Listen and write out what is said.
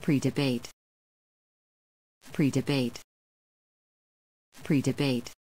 Pre-debate. Pre-debate. Pre-debate.